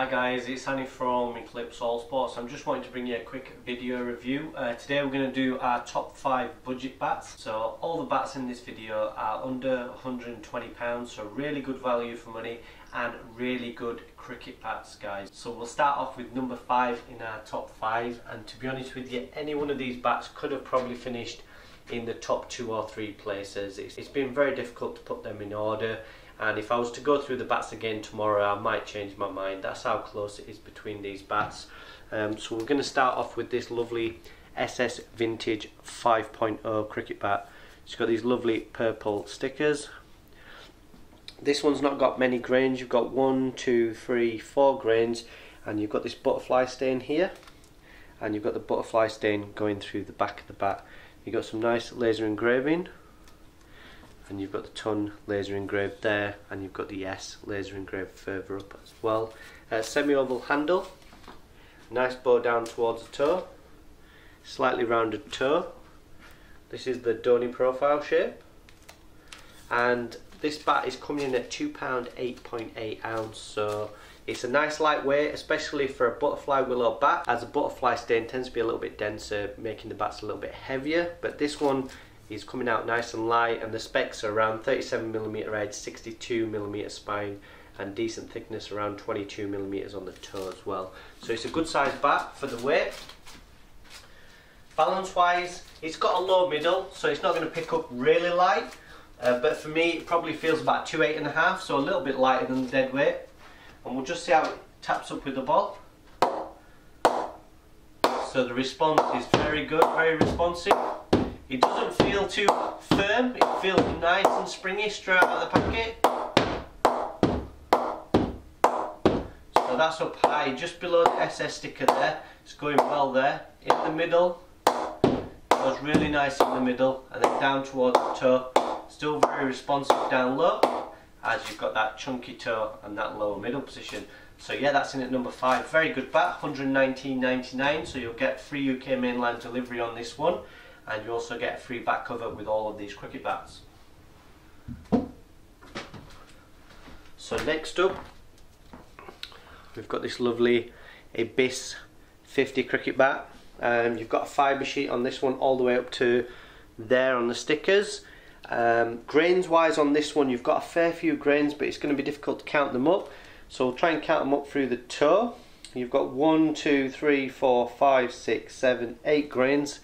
Hi guys, it's Hanif from Eclipse All Sports. I'm just wanting to bring you a quick video review. Uh, today we're going to do our top 5 budget bats. So all the bats in this video are under £120, so really good value for money and really good cricket bats guys. So we'll start off with number 5 in our top 5 and to be honest with you, any one of these bats could have probably finished in the top 2 or 3 places. it's, it's been very difficult to put them in order and if I was to go through the bats again tomorrow I might change my mind. That's how close it is between these bats. Um, so we're going to start off with this lovely SS Vintage 5.0 cricket bat. It's got these lovely purple stickers. This one's not got many grains. You've got one two three four grains and you've got this butterfly stain here. And you've got the butterfly stain going through the back of the bat. You've got some nice laser engraving and you've got the ton laser engraved there and you've got the S laser engraved further up as well. Uh, semi-oval handle, nice bow down towards the toe, slightly rounded toe. This is the Dhoni profile shape and this bat is coming in at £2 8.8 ounce so it's a nice lightweight especially for a butterfly willow bat as a butterfly stain tends to be a little bit denser making the bats a little bit heavier but this one is coming out nice and light and the specs are around 37mm edge, 62mm spine and decent thickness around 22mm on the toe as well. So it's a good size bat for the weight. Balance wise, it's got a low middle so it's not going to pick up really light uh, but for me it probably feels about two eight and a half so a little bit lighter than the dead weight and we'll just see how it taps up with the ball. So the response is very good, very responsive. It doesn't feel too firm, it feels nice and springy straight out of the packet. So that's up high, just below the SS sticker there. It's going well there. In the middle, goes really nice in the middle and then down towards the toe. Still very responsive down low as you've got that chunky toe and that lower middle position. So yeah, that's in at number five. Very good bat, 119.99. So you'll get free UK mainland delivery on this one and you also get a free back cover with all of these cricket bats. So next up we've got this lovely Ibis 50 cricket bat. Um, you've got a fibre sheet on this one all the way up to there on the stickers. Um, grains wise on this one you've got a fair few grains but it's going to be difficult to count them up. So we'll try and count them up through the toe. You've got one, two, three, four, five, six, seven, eight grains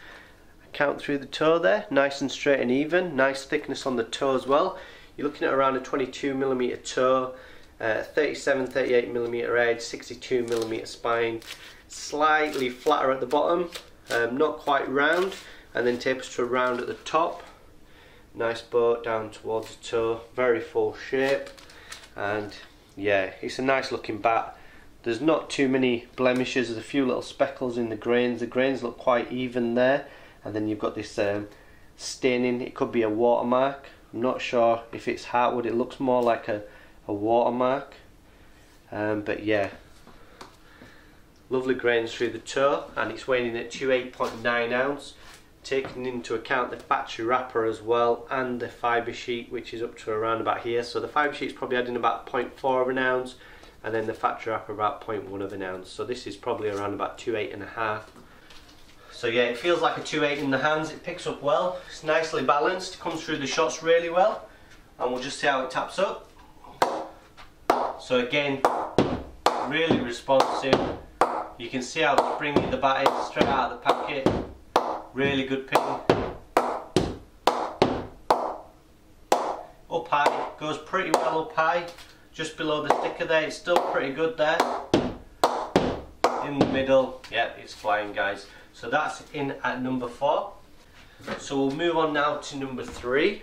count through the toe there. Nice and straight and even. Nice thickness on the toe as well. You're looking at around a 22 millimeter toe uh, 37 38 millimeter edge 62 millimeter spine. Slightly flatter at the bottom um, not quite round and then tapers to a round at the top. Nice boat down towards the toe very full shape. And yeah it's a nice looking bat. There's not too many blemishes there's a few little speckles in the grains. The grains look quite even there and then you've got this um, staining. It could be a watermark. I'm not sure if it's hardwood. It looks more like a, a watermark. Um, but yeah. Lovely grains through the toe and it's weighing at 28.9 ounce. Taking into account the battery wrapper as well and the fibre sheet which is up to around about here. So the fibre sheet is probably adding about 0.4 of an ounce and then the factory wrapper about 0.1 of an ounce. So this is probably around about 2.8 and a half so yeah, it feels like a 2.8 in the hands, it picks up well, it's nicely balanced, comes through the shots really well, and we'll just see how it taps up. So again, really responsive, you can see how springy the bat is straight out of the packet, really good ping. Up high, goes pretty well up high, just below the sticker there, it's still pretty good there. In the middle, yeah, it's flying guys. So that's in at number four. So we'll move on now to number three.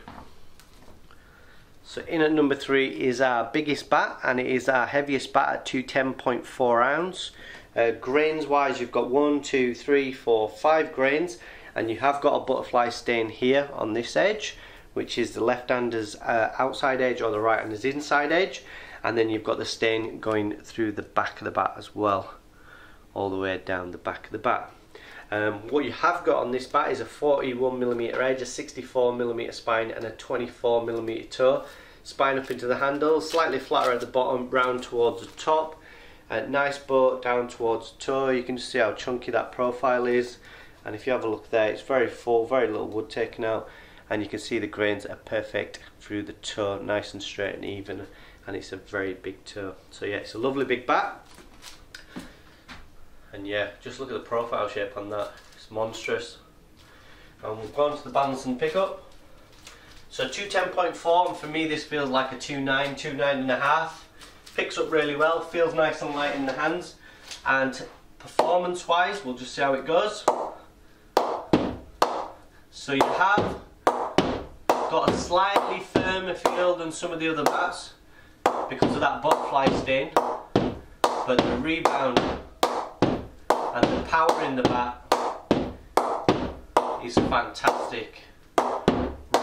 So in at number three is our biggest bat and it is our heaviest bat at 210.4 ounce. Uh, grains wise you've got one, two, three, four, five grains and you have got a butterfly stain here on this edge which is the left-hander's uh, outside edge or the right-hander's inside edge and then you've got the stain going through the back of the bat as well all the way down the back of the bat. Um, what you have got on this bat is a 41mm edge, a 64mm spine and a 24mm toe. Spine up into the handle, slightly flatter at the bottom, round towards the top. Uh, nice boat down towards the toe. You can just see how chunky that profile is. And if you have a look there, it's very full, very little wood taken out. And you can see the grains are perfect through the toe, nice and straight and even. And it's a very big toe. So yeah, it's a lovely big bat. And yeah, just look at the profile shape on that. It's monstrous. And we've gone to the balance and pickup. So 210.4 and for me this feels like a 2.9, 2.9 and a half. Picks up really well, feels nice and light in the hands. And performance wise, we'll just see how it goes. So you have got a slightly firmer feel than some of the other bats because of that butterfly stain. But the rebound and the power in the bat is fantastic.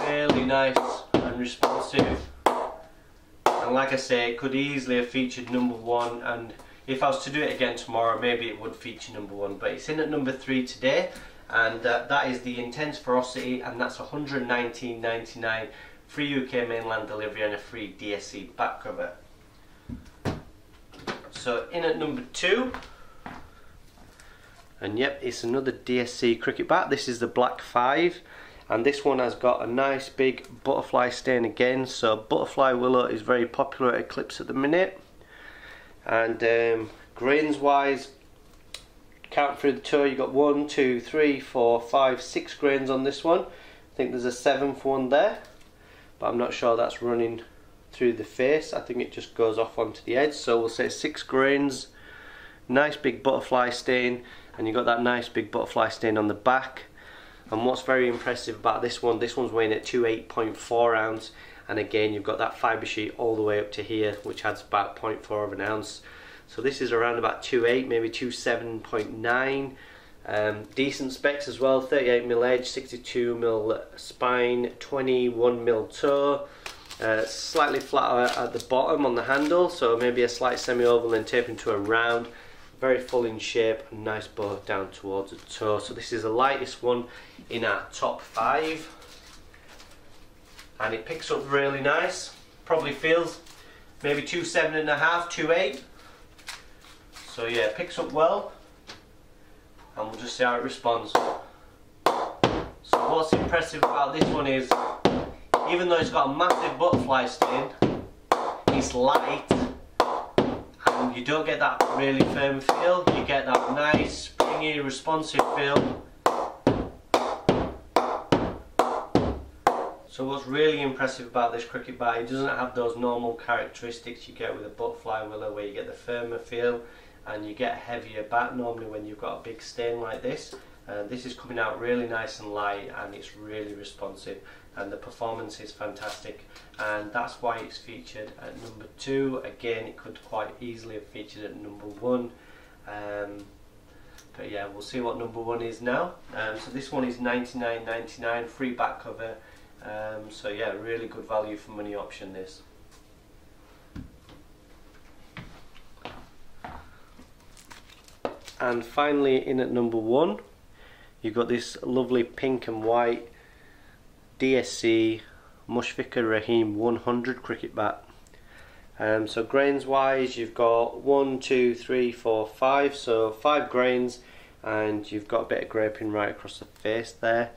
Really nice and responsive. And like I say, it could easily have featured number one and if I was to do it again tomorrow, maybe it would feature number one. But it's in at number three today and uh, that is the Intense Ferocity and that's 119.99 free UK mainland delivery and a free DSC back cover. So in at number two and yep, it's another DSC cricket bat. This is the Blak 5. And this one has got a nice big butterfly stain again. So butterfly willow is very popular at Eclipse at the minute. And um, grains wise, count through the tour you got one, two, three, four, five, six grains on this one. I think there's a seventh one there. But I'm not sure that's running through the face. I think it just goes off onto the edge. So we'll say six grains. Nice big butterfly stain and you've got that nice big butterfly stain on the back. And what's very impressive about this one this one's weighing at 28.4 ounce. And again you've got that fibre sheet all the way up to here which adds about 0.4 of an ounce. So this is around about 2.8 maybe 2.7.9 um, decent specs as well 38 mil edge 62 mil spine 21 mil toe. Uh, slightly flatter at the bottom on the handle so maybe a slight semi-oval and tapering to a round very full in shape and nice bow down towards the toe. So this is the lightest one in our top five. And it picks up really nice. Probably feels maybe two seven and a half, two eight. So yeah, it picks up well. And we'll just see how it responds. So what's impressive about this one is, even though it's got a massive butterfly stain, it's light you don't get that really firm feel, you get that nice, springy, responsive feel. So what's really impressive about this cricket bat, it doesn't have those normal characteristics you get with a butterfly willow where you get the firmer feel and you get heavier bat normally when you've got a big stain like this. Uh, this is coming out really nice and light and it's really responsive and the performance is fantastic. And that's why it's featured at number two. Again it could quite easily have featured at number one. Um, but yeah we'll see what number one is now. Um, so this one is 99.99 free back cover. Um, so yeah really good value for money option this. And finally in at number one you've got this lovely pink and white DSC Mushfiqur Rahim 100 cricket bat. Um, so grains wise, you've got one, two, three, four, five. So five grains, and you've got a bit of graping right across the face there.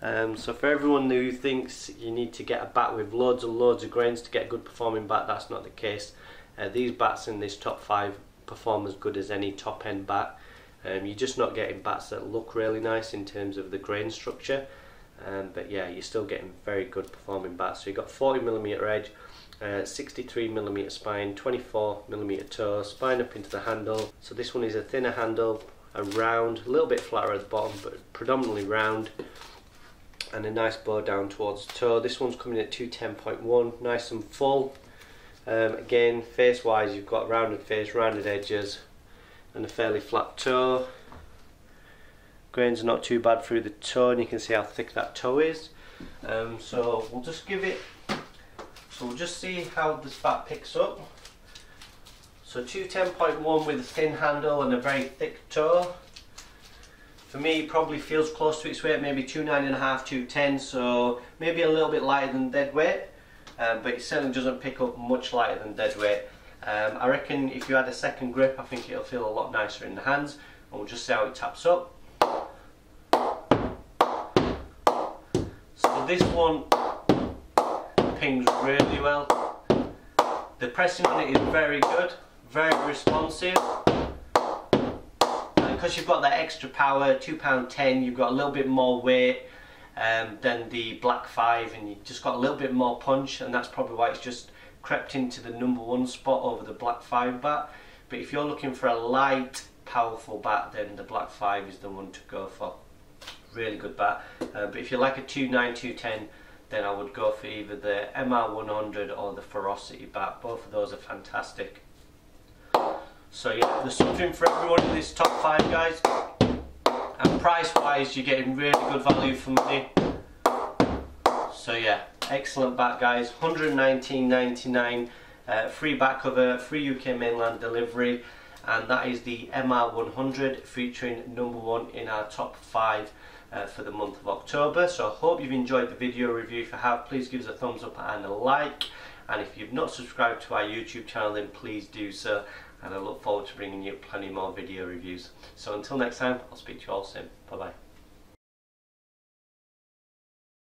Um, so for everyone who thinks you need to get a bat with loads and loads of grains to get a good performing bat, that's not the case. Uh, these bats in this top five perform as good as any top end bat. Um, you're just not getting bats that look really nice in terms of the grain structure. Um, but yeah, you're still getting very good performing bats. So you've got 40 millimeter edge, uh, 63 millimeter spine, 24 millimeter toe, spine up into the handle. So this one is a thinner handle, a round, a little bit flatter at the bottom, but predominantly round, and a nice bow down towards the toe. This one's coming at 210.1, nice and full. Um, again, face wise, you've got rounded face, rounded edges, and a fairly flat toe grains not too bad through the toe and you can see how thick that toe is um, so we'll just give it so we'll just see how this bat picks up so 210.1 with a thin handle and a very thick toe for me it probably feels close to its weight maybe 2.9.5 210 so maybe a little bit lighter than dead weight um, but it certainly doesn't pick up much lighter than dead weight Um, I reckon if you add a second grip, I think it'll feel a lot nicer in the hands. And we'll just see how it taps up. This one pings really well. The pressing on it is very good, very responsive. And because you've got that extra power, £2.10, you've got a little bit more weight um, than the Blak 5 and you've just got a little bit more punch and that's probably why it's just crept into the number one spot over the Blak 5 bat. But if you're looking for a light, powerful bat, then the Blak 5 is the one to go for. Really good bat. Uh, but if you like a 2.9, 2.10, then I would go for either the MR100 or the Ferocity bat. Both of those are fantastic. So yeah, there's something for everyone in this top 5 guys. And price wise, you're getting really good value for money. So yeah, excellent bat guys, 119.99, uh, free back cover, free UK mainland delivery, and that is the MR100 featuring number one in our top five uh, for the month of October. So I hope you've enjoyed the video review. If you have, please give us a thumbs up and a like. And if you've not subscribed to our YouTube channel, then please do so. And I look forward to bringing you plenty more video reviews. So until next time, I'll speak to you all soon. Bye bye.